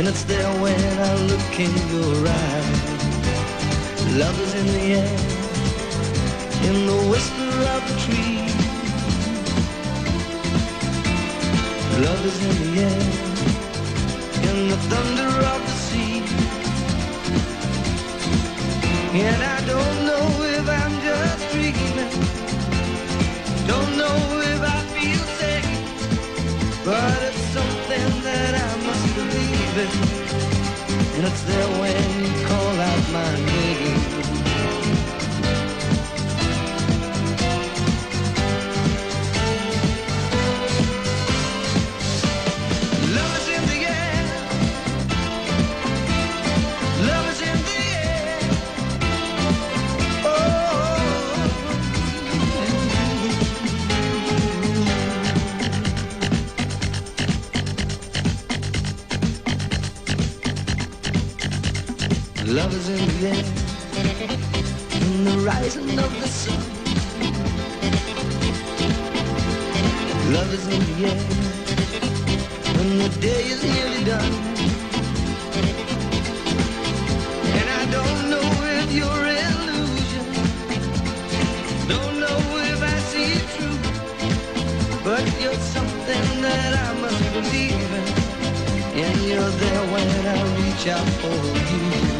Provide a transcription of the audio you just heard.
And it's there when I look in your eyes. Love is in the air, in the whisper of the tree. Love is in the air, in the thunder And it's there Love is in the air. In the rising of the sun. Love is in the air when the day is nearly done. And I don't know if you're illusion, don't know if I see it but you're something that I must believe in, and you're there when I reach out for you.